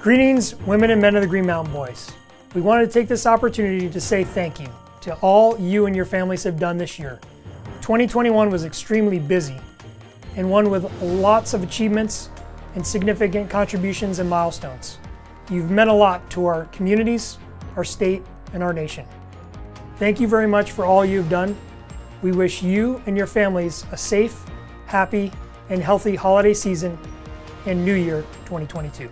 Greetings, women and men of the Green Mountain Boys. We wanted to take this opportunity to say thank you to all you and your families have done this year. 2021 was extremely busy and one with lots of achievements and significant contributions and milestones. You've meant a lot to our communities, our state, and our nation. Thank you very much for all you've done. We wish you and your families a safe, happy, and healthy holiday season and New Year 2022.